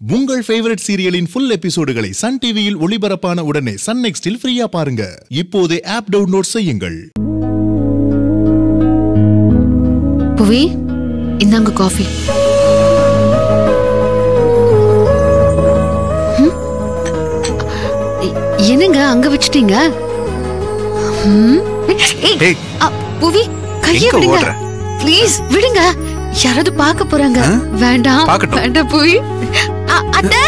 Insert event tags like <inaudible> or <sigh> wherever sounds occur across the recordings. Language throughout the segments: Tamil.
உங்கள் ஃபேவரட் சீரியலின் ஃபுல் எபிசோடுகளை சன் டிவியில் ஒளிபரப்பான உடனே சன் நெக்ஸ்டில் ஃப்ரீயா பாருங்க. இப்போதே ஆப் டவுன்லோட் செய்யுங்கள். புவி இந்தாங்க காஃபி என்னங்க அங்க வச்சிட்டீங்க? புவி கையை விடுங்க? ப்ளீஸ் விடுங்க. யாராவது பார்க்க போறாங்க? வேண்டாம். வேண்டாம் புவி. அத்தை?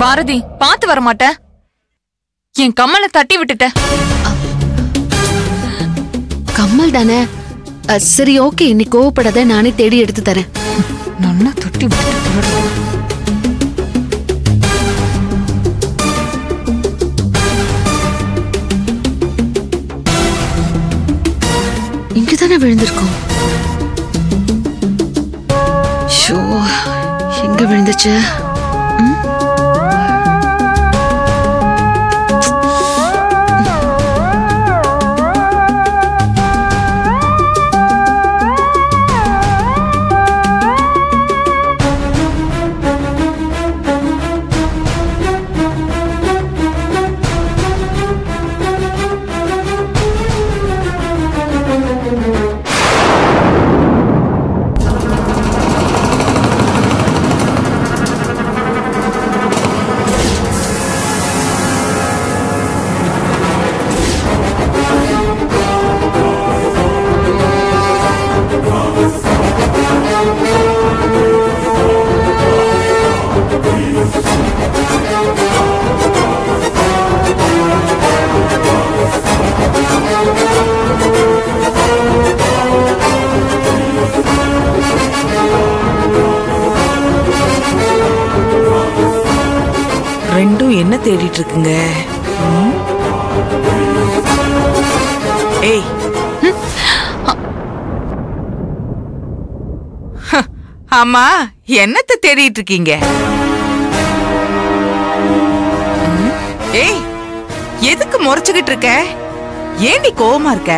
பாரதி பாத்து வர மாட்ட. என் கம்மலை தட்டி விட்டுட்ட. கம்மல் தானே? சரி ஓகே இன்னைக்கு கோவப்படாத நானே தேடி எடுத்து தரேன். நல்லா தட்டி விட்டுட்ட தானே விழுந்திருக்கும் ஷோ எங்க விழுந்துச்சு? தேடிட்டு இருக்குங்க? ஏய் ஆமா என்னத்த தேடிட்டு இருக்கீங்க? ஏய் எதுக்கு முறைச்சுக்கிட்டு இருக்க ஏன் நீ கோவமா இருக்க?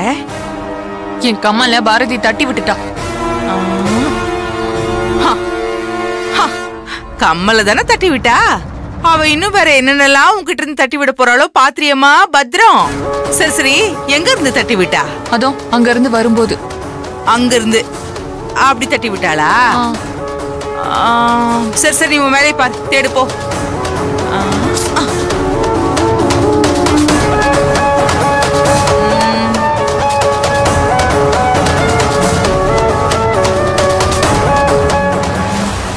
என் கம்மலை பாரதி தட்டி விட்டுட்டா. கம்மல தானே தட்டி விட்டா? அவ இன்னும் வேற என்னென்னலாம் உன்கிட்ட இருந்து தட்டி விட போறாளோ பாத்திரியம்மா பத்ரம். சரி சரி எங்க இருந்து தட்டி விட்டா? அதோ அங்க இருந்து வரும்போது. அங்க இருந்து. அப்படி தட்டி விட்டாளா? சரி சரி உன் வேலையை பாரு தேடு போ.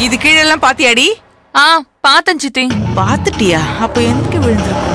இது கீழெல்லாம் பாத்தியாடி? ஆ. பாத்தன் சித்தி பாத்துட்டியா? அப்ப எதுக்கு விழுந்திருக்கும்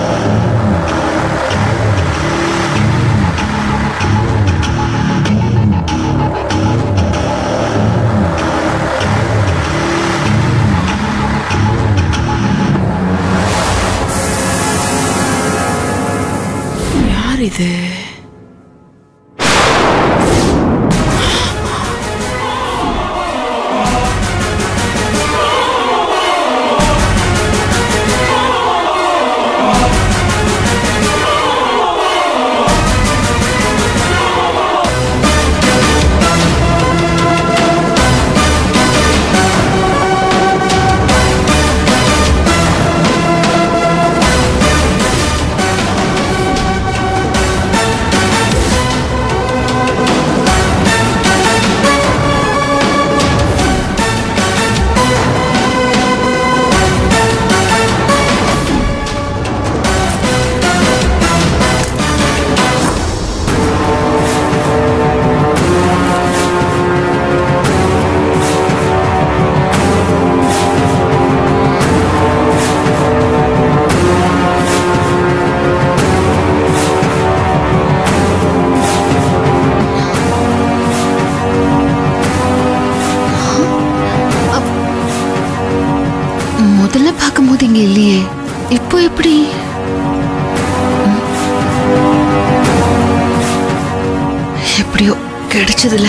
எப்படியோ கிடைச்சதுல.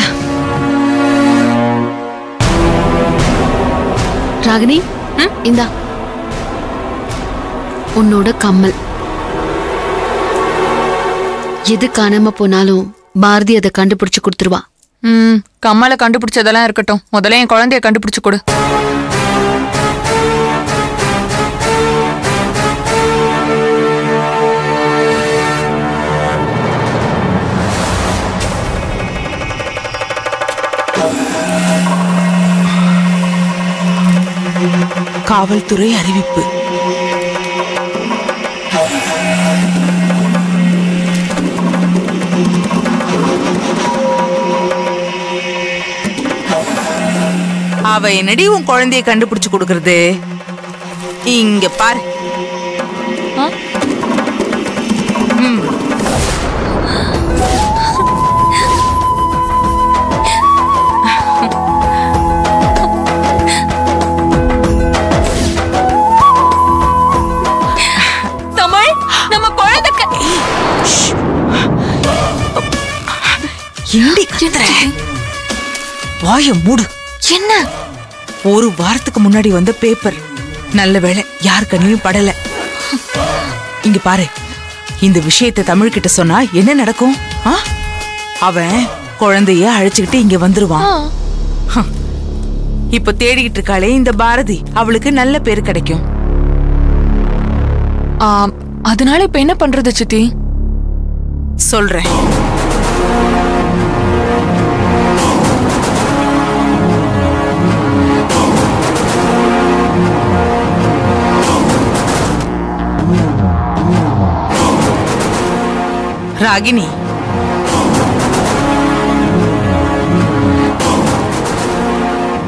ராகினி இந்தா. உன்னோட கம்மல். எது காணாம போனாலும் பாரதி அதை கண்டுபிடிச்சு கொடுத்துருவா. ம் கம்மலை கண்டுபிடிச்சதெல்லாம் இருக்கட்டும். முதல்ல என் குழந்தைய கண்டுபிடிச்சு கொடு. காவல்துறை அறிவிப்பு. அவ என்னடி உன் குழந்தைய கண்டுபிடிச்சு கொடுக்கறது? இங்க பாரு. வாய மூடு. என்ன? ஒரு வாரத்துக்கு முன்னாடி வந்த பேப்பர். நல்ல வேளை யார் கண்ணிலும் படல. இங்க பாரு. இந்த விஷயத்தை தமிழ் கிட்ட சொன்னா என்ன நடக்கும்? அவன் குழந்தைய அழைச்சுக்கிட்டு இங்க வந்துருவான். இப்ப தேடிக்கிட்டு இருக்காளே இந்த பாரதி. அவளுக்கு நல்ல பேர் கிடைக்கும். அதனால இப்ப என்ன பண்றது சித்தி? சொல்றேன். ராகினி.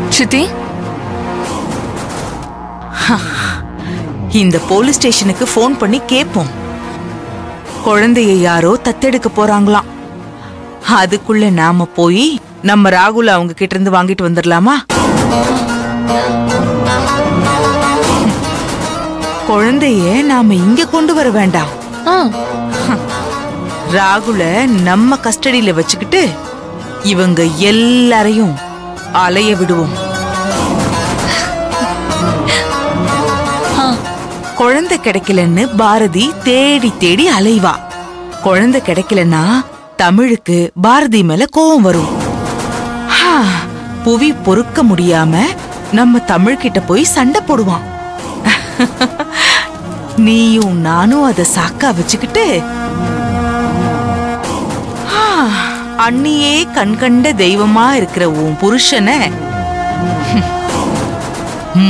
சித்தி? இந்த போலீஸ் ஸ்டேஷனுக்கு ஃபோன் பண்ணி கேட்போம் குழந்தைய யாரோ தத்தெடுக்க போறாங்களாம். அதுக்குள்ள நாம போய் நம்ம ராகுல அவங்க கிட்ட இருந்து வாங்கிட்டு வந்துடலாமா? குழந்தைய நாம இங்க கொண்டு வர வேண்டாம். ஆ, ராகுல நம்ம கஸ்டடியில வச்சுக்கிட்டு இவங்க எல்லாரையும் அலைய விடுவோம். குழந்தை கிடைக்கலன்னு பாரதி தேடி தேடி அலைவா. குழந்தை கிடைக்கலன்னா தமிழுக்கு பாரதி மேல கோவம் வரும். புவி பொறுக்க முடியாம நம்ம தமிழ் கிட்ட போய் சண்டை போடுவான். <laughs> நீயும் நானும் அத சாக்கா வச்சுக்கிட்டு அண்ணியே கண்கண்ட தெய்வமா இருக்கிற உன் புருஷனை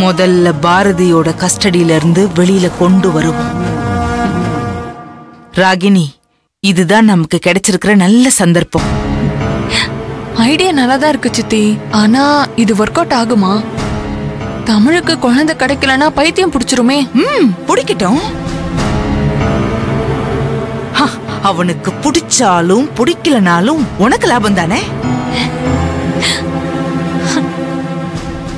முதல்ல பாரதியோட கஸ்டடியில இருந்து வெளியில கொண்டு வருவோம். ராகினி இதுதான் நமக்கு கிடைச்சிருக்கிற நல்ல சந்தர்ப்பம். ஐடியா நல்லா தான் இருக்கு சித்தி. ஆனா இது ஒர்க் அவுட் ஆகுமா? தமிழுக்கு குழந்தை கிடைக்கலன்னா பைத்தியம் பிடிச்சிருமே. ம் பிடிக்கட்டும். அவனுக்கு பிடிச்சாலும் பிடிக்கலனாலும் உனக்கு லாபம் தானே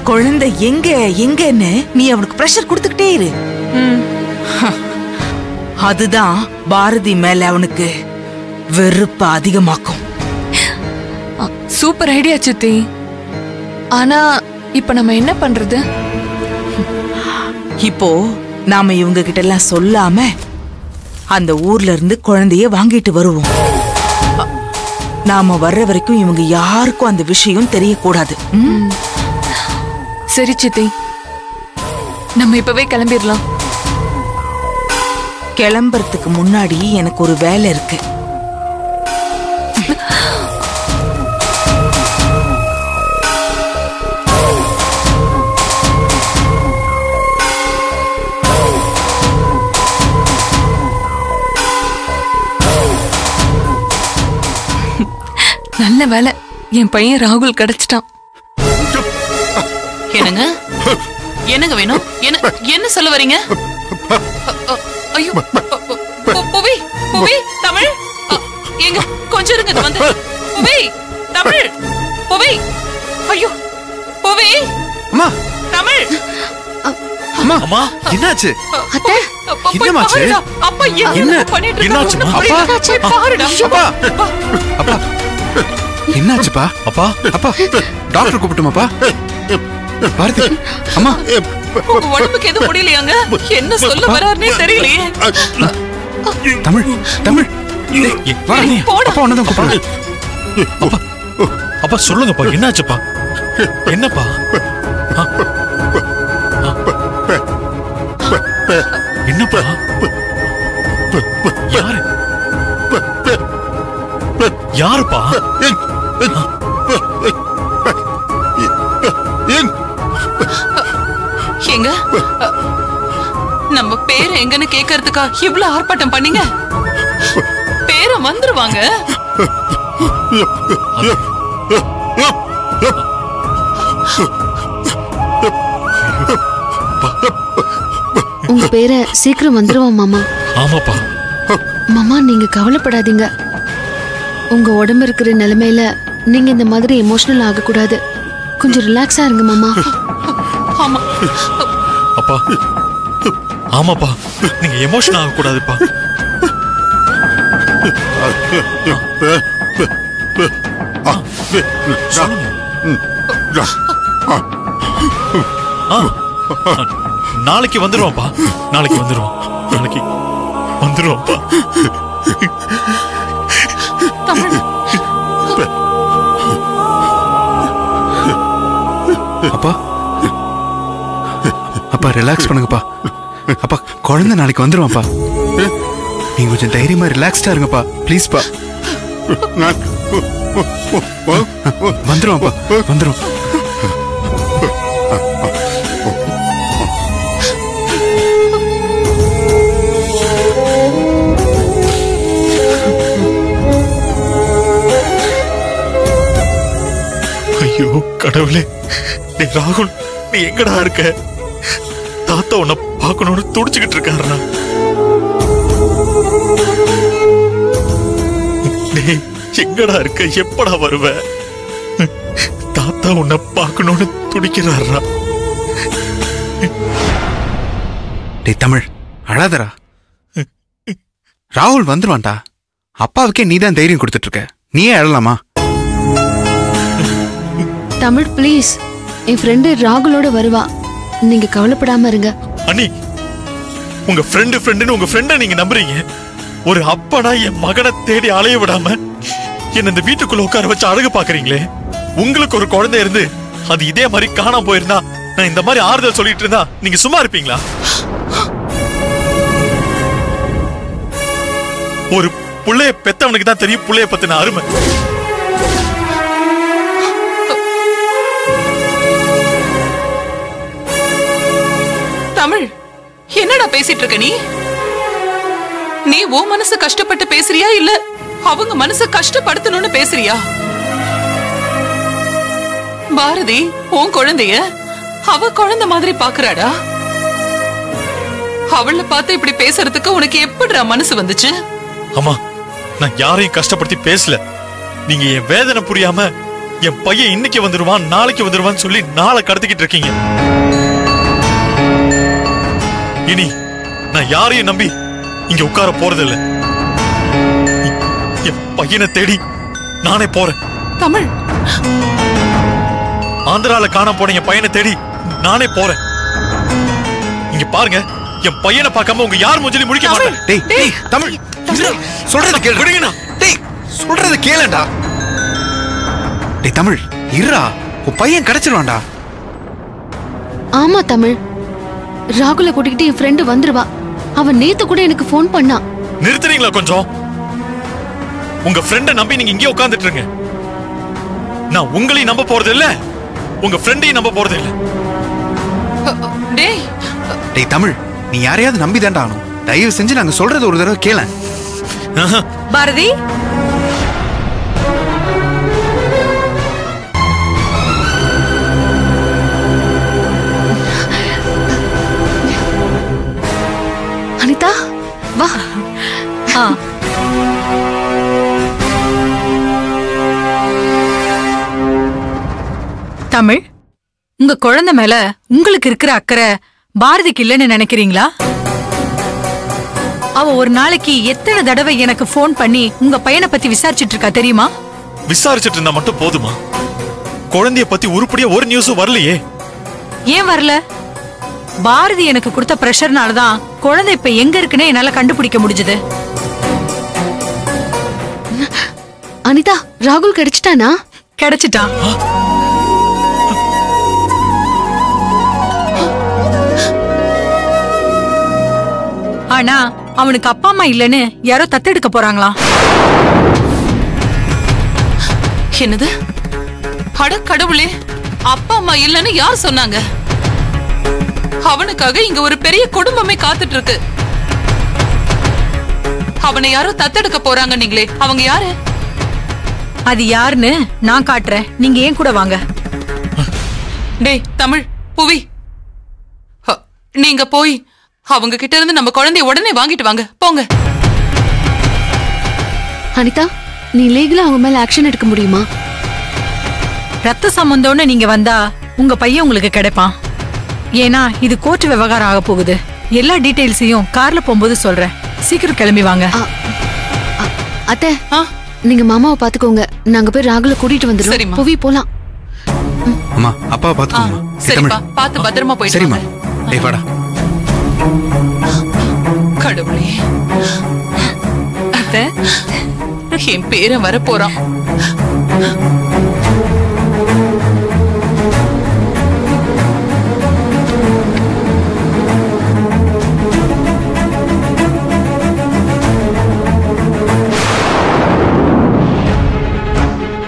குழந்தை எங்க எங்கன்னு நீ அவனுக்கு பிரஷர் கொடுத்துக்கிட்டே இரு. அதுதான் பாரதி மேல அவனுக்கு வெறுப்ப அதிகமாக்கும். சூப்பர் ஐடியா சித்தி. ஆனா இப்ப நம்ம என்ன பண்றது? இப்போ நாம இவங்க கிட்ட எல்லாம் சொல்லாம அந்த ஊர்ல இருந்து குழந்தைய வாங்கிட்டு வருவோம். நாம வர்ற வரைக்கும் இவங்க யாருக்கும் அந்த விஷயம் தெரியக்கூடாது? சரி சித்தி. நம்ம இப்பவே கிளம்பிடலாம் கிளம்புறதுக்கு முன்னாடி எனக்கு ஒரு வேலை இருக்கு. நல்ல வேலை? என் பையன் ராகுல் கிடைச்சிட்டான். என்னங்க? என்னங்க வேணும்? என்ன என்ன சொல்ல வரீங்க? ஐயோ புவி புவி தமிழ்? எங்க கொஞ்சம் இருங்க வந்து. புவி தமிழ் புவி. ஐயோ புவி அம்மா. தமிழ். அம்மா. அம்மா. என்னாச்சு? அத்தை. அப்பா என்ன? பண்ணிட்டு இருக்காரு? பாருடா. அப்பா. அப்பா. என்னாச்சுப்பா? அப்பா அப்பா டாக்டர் கூப்பிட்டுமாப்பா? பாரதி அம்மா. உடம்புக்கு எதுவும் முடியலையாங்க? என்ன சொல்ல வராருன்னே தெரியலையே. தமிழ் தமிழ். அப்பா ஒன்னதான் கூப்பிடுறேன் அப்பா அப்பா சொல்லுங்கப்பா என்னாச்சுப்பா? என்னப்பா? என்னப்பா? யாரு? யாருப்பா? எங்க? நம்ம பேர் எங்கன்னு கேக்குறதுக்கா இவ்ளோ ஆர்ப்பாட்டம் பண்ணீங்க? பேரை வந்துருவாங்க உங்க பேரை சீக்கிரம் வந்துருவோம் மாமா. ஆமாப்பா. மாமா நீங்க கவலைப்படாதீங்க. உங்க உடம்பு இருக்கிற நிலைமையில நீங்க இந்த மாதிரி எமோஷனல் ஆகக்கூடாது. கொஞ்சம் ரிலாக்ஸா இருங்க மாமா. ஆமா. அப்பா. ஆமாப்பா. நீங்க எமோஷன் ஆக கூடாதுப்பா நாளைக்கு வந்துருவோம்ப்பா. நாளைக்கு வந்துருவோம். நாளைக்கு வந்துருவோம்ப்பா. அப்பா. அப்பா ரிலாக்ஸ் பண்ணுங்கப்பா. அப்பா குழந்தை நாளைக்கு வந்துருவாப்பா நீங்க கொஞ்சம் தைரியமா ரிலாக்ஸ்டா இருங்கப்பா. ப்ளீஸ்ப்பா வந்துருவாப்பா வந்துரும். நீ ராகுல் நீ எங்கடா இருக்க? தாத்தா உன்னை பார்க்கணும்னு துடிச்சுக்கிட்டு இருக்காருடா டேய் எங்கடா இருக்க? எப்படா வருவ? தாத்தா உன்னை பார்க்கணும்னு துடிக்கிறாருடா டேய் தமிழ் அழாதடா. ராகுல் வந்துருவான்டா. அப்பாவுக்கே நீதான் தைரியம் கொடுத்துட்டு இருக்க. நீயே அழலாமா? தமிழ் ப்ளீஸ் என் ஃப்ரெண்டு ராகுலோட வருவா. நீங்க கவலைப்படாம இருங்க. அண்ணி உங்க ஃப்ரெண்டு ஃப்ரெண்டுன்னு உங்க ஃப்ரெண்ட நீங்க நம்புறீங்க. ஒரு அப்பனா என் மகனை தேடி அலைய விடாம என்ன இந்த வீட்டுக்குள்ள உட்கார வச்சு அழகு பாக்குறீங்களே உங்களுக்கு ஒரு குழந்தை இருந்து அது இதே மாதிரி காணாம போயிருந்தா நான் இந்த மாதிரி ஆறுதல் சொல்லிட்டு இருந்தா நீங்க சும்மா இருப்பீங்களா? ஒரு புள்ளைய பெத்தவனுக்கு தான் தெரியும் புள்ளைய பத்தின அருமை. என்னடா பேசிட்டு இருக்க நீ? நீ உன் மனசு கஷ்டப்பட்டு பேசுறியா இல்ல அவங்க மனச கஷ்டப்படுத்தணும்னு பேசுறியா? பாரதி உன் குழந்தைய அவ குழந்தை மாதிரி பாக்குறாடா? அவள பார்த்து இப்படி பேசுறதுக்கு உனக்கு எப்படிடா மனசு வந்துச்சு? அம்மா நான் யாரையும் கஷ்டப்படுத்தி பேசல. நீங்க என் வேதனை புரியாம என் பையன் இன்னைக்கு வந்துருவான் நாளைக்கு வந்துருவான்னு சொல்லி நாளை கடத்திக்கிட்டு இருக்கீங்க. இனி நான் யாரையும் நம்பி இங்க உட்கார போறதில்ல. என் பையனை தேடி நானே போறேன். தமிழ் ஆந்திரால காண போன என் பையனை தேடி நானே போறேன். இங்க பாருங்க என் பையனை பார்க்காம உங்க யார் மூஞ்சிலி முடிக்க மாட்டேன். டேய் டேய் தமிழ் இரு, சொல்றத கேளு. விடுங்கண்ணா. டேய் சொல்றத கேளுடா. டேய் தமிழ் இருடா. உன் பையன் கிடைச்சிருவான்டா. ஆமா தமிழ் ராகுல கூட்டிக்கிட்டு என் ஃப்ரெண்டு வந்துருவா. அவன் நேத்து கூட எனக்கு ஃபோன் பண்ணா. நிறுத்துறீங்களா கொஞ்சம்? உங்க ஃப்ரெண்ட நம்பி நீங்க இங்கே உட்கார்ந்துட்டு இருங்க நான் உங்களையும் நம்ப போறது இல்ல உங்க ஃப்ரெண்டையும் நம்ப போறது இல்ல டேய். டேய் தமிழ் நீ யாரையாவது நம்பி தான்டா ஆகணும். தயவு செஞ்சு நாங்க சொல்றது ஒரு தடவை கேளேன் பாரதி உங்க குழந்தை மேல உங்களுக்கு இருக்கிற அக்கறை பாரதிக்கு இல்லைன்னு நினைக்கிறீங்களா? அவ ஒரு நாளைக்கு எத்தனை தடவை எனக்கு ஃபோன் பண்ணி உங்க பையனை பத்தி விசாரிச்சிட்டு இருக்கா தெரியுமா? விசாரிச்சுட்டு இருந்தா மட்டும் போதுமா? குழந்தைய பத்தி உருப்படியா ஒரு நியூஸும் வரலையே. ஏன் வரல? பாரதி எனக்கு கொடுத்த பிரஷர்னால தான் குழந்தை இப்ப எங்க இருக்குன்னு என்னால கண்டுபிடிக்க முடிஞ்சது. அனிதா ராகுல் கிடைச்சிட்டானா? கிடைச்சிட்டான். ஆனா அவனுக்கு அப்பா அம்மா இல்லைன்னு யாரோ தத்தெடுக்க போறாங்களாம். என்னது? அட கடவுளே அப்பா அம்மா இல்லைன்னு யார் சொன்னாங்க? அவனுக்காக இங்க ஒரு பெரிய குடும்பமே காத்துட்டு இருக்கு அவனை யாரோ தத்தெடுக்க போறாங்க நீங்களே அவங்க யாரு? அது யாருன்னு நான் காட்டுறேன். நீங்க ஏன் கூட வாங்க. டேய் தமிழ் புவி. நீங்க போய் அவங்க கிட்ட இருந்து நம்ம குழந்தைய உடனே வாங்கிட்டு வாங்க. போங்க. அனிதா நீ லீகலா அவங்க மேல ஆக்ஷன் எடுக்க முடியுமா? ரத்த சம்பந்தம்னு நீங்க வந்தா உங்க பையன் உங்களுக்கு கிடைப்பான். ஏன்னா இது கோர்ட் விவகாரம் ஆக போகுது. எல்லா டீடைல்ஸையும் கார்ல போகும்போது சொல்றேன். சீக்கிரம் கிளம்பி வாங்க. அத்தை ஆ? நீங்க மாமாவை பாத்துக்கோங்க நாங்க போய் ராகுல கூட்டிட்டு வந்துடுறோம். புவி போலாம். அம்மா பாத்துக்கோமா ஏய், சரிப்பா. பார்த்து பத்திரமா போயிட்டு சரிம்மா. டேய் வாடா. கடவுளே. அத்தை, என் பேரன் வர போறான்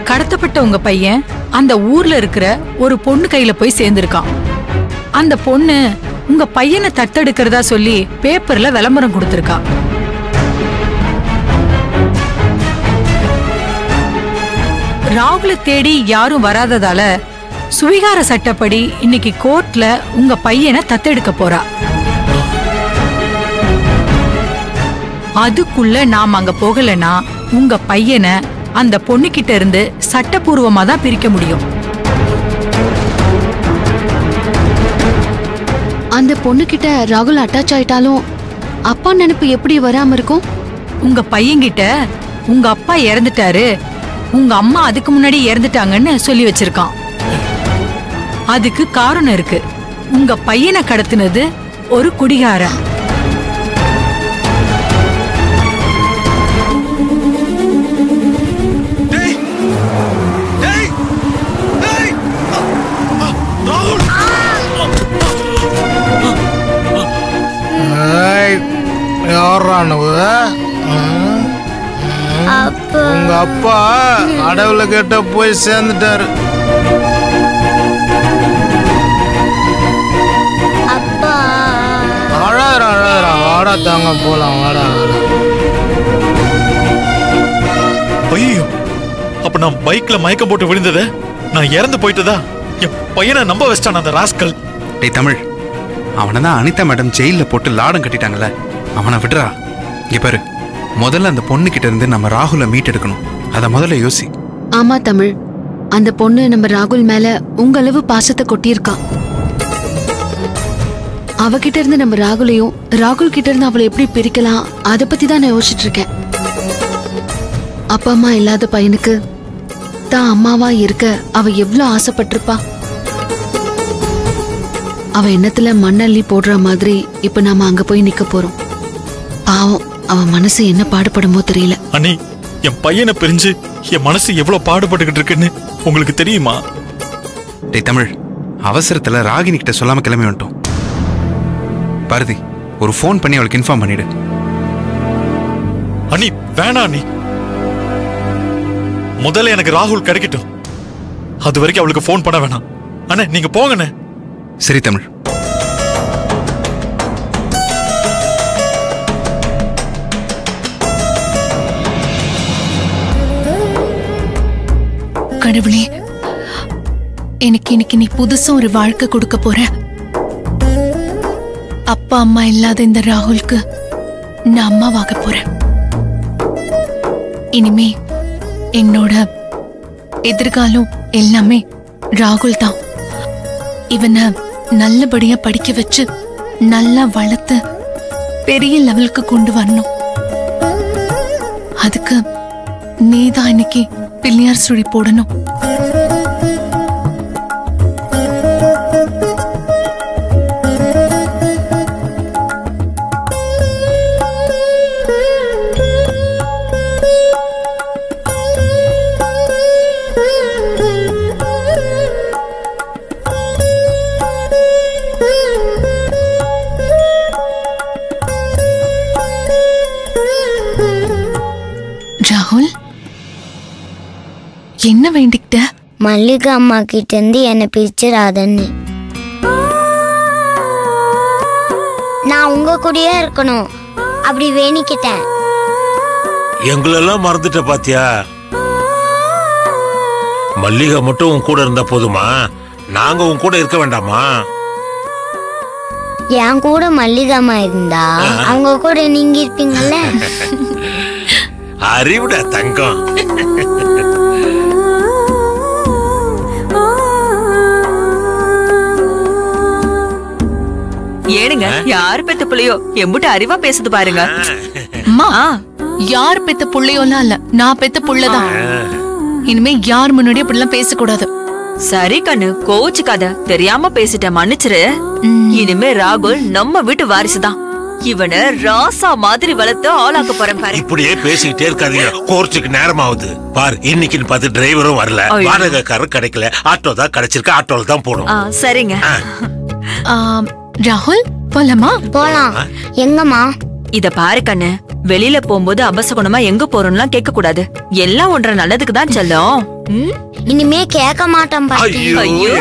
கடத்தப்பட்ட உங்க பையன் அந்த ஊர்ல இருக்கிற ஒரு பொண்ணு கையில போய் சேர்ந்திருக்கான். அந்த பொண்ணு உங்க பையனை தத்தெடுக்கிறதா சொல்லி பேப்பர்ல விளம்பரம் கொடுத்திருக்கா. ராகுல தேடி யாரும் வராததால சுவிகார சட்டப்படி இன்னைக்கு கோர்ட்ல உங்க பையனை தத்தெடுக்க போறா. அதுக்குள்ள நாம அங்க போகலனா உங்க பையனை அந்த பொண்ணுகிட்ட இருந்து சட்டபூர்வமா தான் பிரிக்க முடியும். அந்த பொண்ணுகிட்ட ராகுல் அட்டாச் ஆயிட்டாலும் அப்பா நினைப்பு எப்படி வராம இருக்கும்? உங்க பையன்கிட்ட உங்க அப்பா இறந்துட்டாரு. உங்க அம்மா அதுக்கு முன்னாடி இறந்துட்டாங்கன்னு சொல்லி வச்சிருக்கான். அதுக்கு காரணம் இருக்கு. உங்க பையனை கடத்தினது ஒரு குடிகாரன். யாரா உங்க அப்பா அடவுல கிட்ட போய் சேர்ந்துட்டாரு. அழாதரா அழாதரா வாடா தாங்க போலாம் வாடா ஐயோ அப்ப நான் பைக்ல மயக்கம் போட்டு விழுந்தது? நான் இறந்து போயிட்டதா? என் பையனை நம்ப வச்சிட்டான் அந்த ராஸ்கல். டேய் தமிழ். அவனை தான் அனிதா மேடம் ஜெயிலில் போட்டு லாடம் கட்டிட்டாங்கல்ல. அவனை விடுறா. இங்கே பாரு முதல்ல அந்த பொண்ணு கிட்ட இருந்து நம்ம ராகுல மீட் எடுக்கணும். அதை முதல்ல யோசி. ஆமா தமிழ். அந்த பொண்ணு நம்ம ராகுல் மேல உங்க அளவு பாசத்தை கொட்டியிருக்கா. அவகிட்ட இருந்து நம்ம ராகுலையும் ராகுல் கிட்ட இருந்து அவளை எப்படி பிரிக்கலாம் அதை பத்தி தான் நான் யோசிச்சுட்டு இருக்கேன். அப்பா அம்மா இல்லாத பையனுக்கு தான் அம்மாவா இருக்க அவ எவ்வளவு ஆசைப்பட்டிருப்பா? அவ எண்ணத்துல மண்ணள்ளி போடுற மாதிரி இப்ப நாம அங்க போய் நிக்க போறோம். பாவம் அவ மனசு என்ன பாடுபடுமோ தெரியல. அண்ணி என் பையனை பிரிஞ்சு என் மனசு எவ்வளவு பாடுபட்டுக்கிட்டு இருக்குன்னு உங்களுக்கு தெரியுமா? டேய் தமிழ் அவசரத்துல ராகினி கிட்ட சொல்லாம கிளம்பி வந்துட்டோம். பாரதி ஒரு ஃபோன் பண்ணி அவளுக்கு இன்ஃபார்ம் பண்ணிடு. அண்ணி வேணாம் அண்ணி. முதல்ல எனக்கு ராகுல் கிடைக்கட்டும். அது வரைக்கும் அவளுக்கு ஃபோன் பண்ண வேணாம். அண்ணே நீங்க போங்கண்ணே. சரி தமிழ். கடவுளே எனக்கு இன்னைக்கு நீ புதுசா ஒரு வாழ்க்கை கொடுக்க போற. அப்பா அம்மா இல்லாத இந்த ராகுலுக்கு நான் அம்மாவாக போறேன். இனிமே என்னோட எதிர்காலம் எல்லாமே ராகுல் தான். இவனை நல்லபடியா படிக்க வச்சு நல்லா வளர்த்து பெரிய லெவலுக்கு கொண்டு வரணும். அதுக்கு நீதான் இன்னைக்கு பிள்ளையார் சுழி போடணும். என்ன வேண்டிக்கிட்ட? மல்லிகா அம்மா கிட்ட இருந்து என்னை பிரிச்சிடாதன்னு. நான் உங்க கூடயே இருக்கணும். அப்படி வேணிக்கிட்டேன். எங்களெல்லாம் மறந்துட்ட பாத்தியா? மல்லிகா மட்டும் உன் கூட இருந்தா போதுமா? நாங்க உன் கூட இருக்க வேண்டாமா? என் கூட மல்லிகா அம்மா இருந்தா அவங்க கூட நீங்க இருப்பீங்கல்ல? <laughs> அறிவுடா தங்கம். ஏனுங்க யாரு பெத்த பிள்ளையோ? எம்புட்டு அறிவா பேசுது பாருங்க. அம்மா யார் பெத்த புள்ளையோலாம் இல்ல நான் பெத்த புள்ளதான். இனிமே யார் முன்னாடி அப்படிலாம் பேசக்கூடாது. சரி கண்ணு கோச்சுக்காத தெரியாம பேசிட்டேன் மன்னிச்சிரு. இனிமே ராகுல் நம்ம வீட்டு வாரிசுதான். இவனை ராசா மாதிரி வளர்த்து ஆளாக்க போறேன் பாரு. இப்படியே பேசிக்கிட்டே இருக்காதீங்க. கோர்ச்சுக்கு நேரம் ஆகுது பாரு இன்னைக்குன்னு பார்த்து டிரைவரும் வரல. வாடகைக்காரர் கிடைக்கல. ஆட்டோ தான் கிடைச்சிருக்கு. ஆட்டோல தான் போகணும். சரிங்க. ஆம், ராகுல் போலாமா? போலாம். எங்கம்மா? இத பாரு கண்ணு. வெளியில போகும்போது அபசகுணமா எங்க போறோம்லாம் கேட்க கூடாது. எல்லாம் ஒன்ற நல்லதுக்கு தான் செல்லும். ம்? இனிமே கேட்க மாட்டேன் பாட்டி. ஐயோ